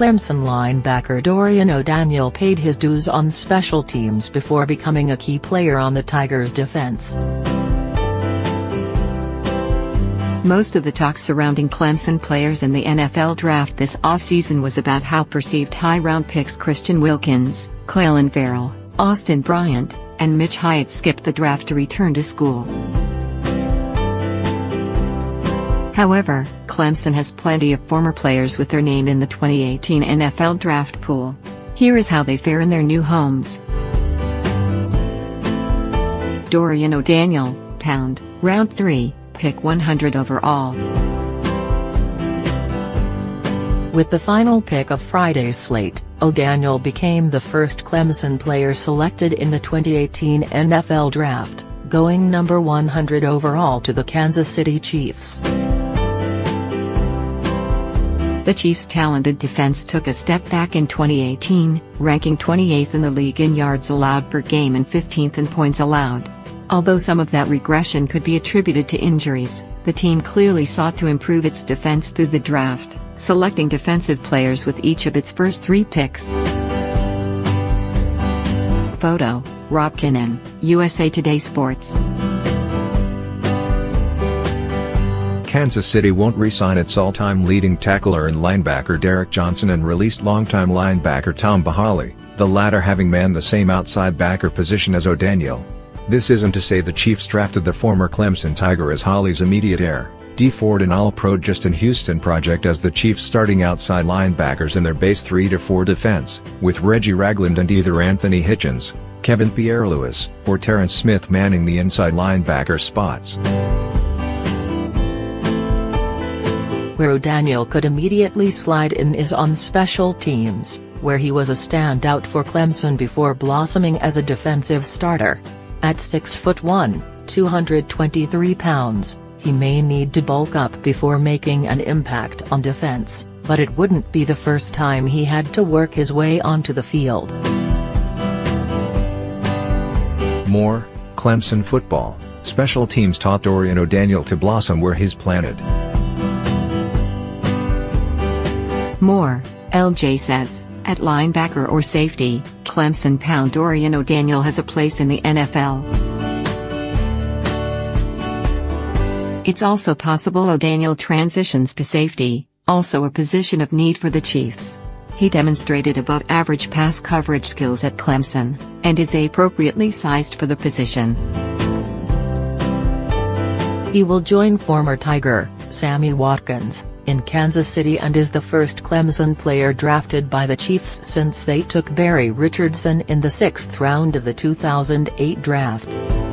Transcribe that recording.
Clemson linebacker Dorian O'Daniel paid his dues on special teams before becoming a key player on the Tigers' defense. Most of the talk surrounding Clemson players in the NFL draft this offseason was about how perceived high-round picks Christian Wilkins, Clelin Ferrell, Austin Bryant, and Mitch Hyatt skipped the draft to return to school. However, Clemson has plenty of former players with their name in the 2018 NFL draft pool. Here is how they fare in their new homes. Dorian O'Daniel, Pound, Round 3, Pick 100 overall. With the final pick of Friday's slate, O'Daniel became the first Clemson player selected in the 2018 NFL Draft, going number 100 overall to the Kansas City Chiefs. The Chiefs' talented defense took a step back in 2018, ranking 28th in the league in yards allowed per game and 15th in points allowed. Although some of that regression could be attributed to injuries, the team clearly sought to improve its defense through the draft, selecting defensive players with each of its first three picks. Photo, Rob Kinnan, USA Today Sports. Kansas City won't re-sign its all-time leading tackler and linebacker Derrick Johnson and released longtime linebacker Tamba Hali, the latter having manned the same outside backer position as O'Daniel. This isn't to say the Chiefs drafted the former Clemson Tiger as Hali's immediate heir. Dee Ford and All-Pro Justin Houston project as the Chiefs starting outside linebackers in their base 3-4 defense, with Reggie Ragland and either Anthony Hitchens, Kevin Pierre-Louis, or Terrance Smith manning the inside linebacker spots. Where O'Daniel could immediately slide in is on special teams, where he was a standout for Clemson before blossoming as a defensive starter. At 6'1", 223 pounds, he may need to bulk up before making an impact on defense, but it wouldn't be the first time he had to work his way onto the field. More, Clemson football, special teams taught Dorian O'Daniel to blossom where he's planted. More, LJ says, at linebacker or safety, Clemson pound Dorian O'Daniel has a place in the NFL. It's also possible O'Daniel transitions to safety, also a position of need for the Chiefs. He demonstrated above average pass coverage skills at Clemson, and is appropriately sized for the position. He will join former Tiger, Sammy Watkins, in Kansas City and is the first Clemson player drafted by the Chiefs since they took Barry Richardson in the sixth round of the 2008 draft.